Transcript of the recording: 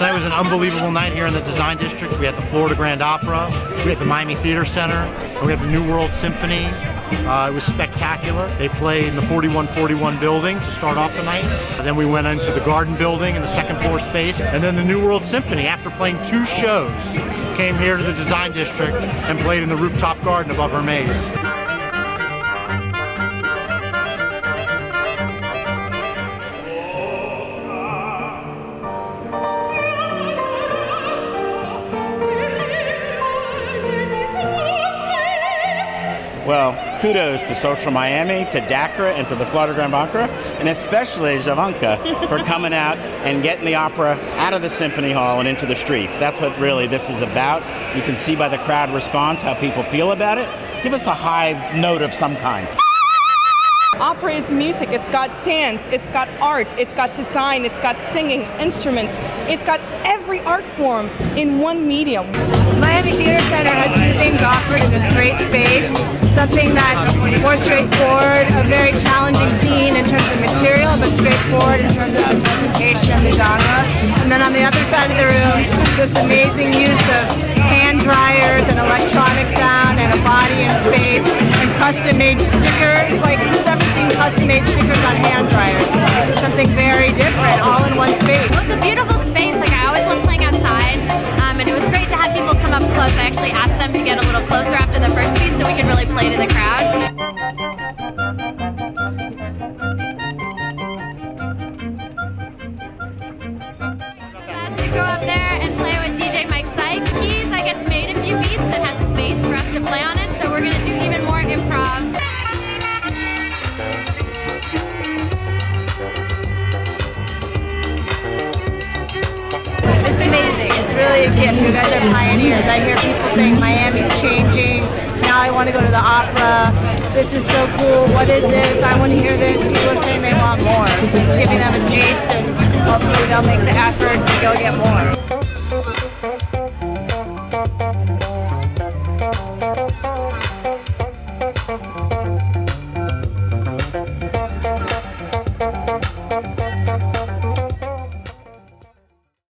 was an unbelievable night here in the Design District. We had the Florida Grand Opera, we had the Miami Theater Center, and we had the New World Symphony. Uh, it was spectacular. They played in the 4141 building to start off the night. And then we went into the Garden building in the second floor space. And then the New World Symphony, after playing two shows, came here to the Design District and played in the rooftop garden above Hermes. Well, kudos to Social Miami, to DACRA, and to the Florida Grand Opera, and especially Javanka for coming out and getting the opera out of the Symphony Hall and into the streets. That's what really this is about. You can see by the crowd response how people feel about it. Give us a high note of some kind. Opera is music. It's got dance, it's got art, it's got design, it's got singing, instruments. It's got every art form in one medium. Miami Theater Center had two offered in this great space. Something that's more straightforward, a very challenging scene in terms of material, but straightforward in terms of presentation of the genre. And then on the other side of the room, this amazing use of hand dryers and electronic sound and a body in space and custom-made stickers, like 17 custom-made little closer after the first piece so we could really play to the crowd. About to go up there and play with DJ Mike Syke. He's, I guess, made a few beats that has space for us to play on it, so we're gonna do even more improv. It's amazing. Really a gift. You guys are pioneers. I hear people saying Miami's changing. Now I want to go to the opera. This is so cool. What is this? I want to hear this. People are saying they want more. So it's giving them a taste and hopefully they'll make the effort to go get more.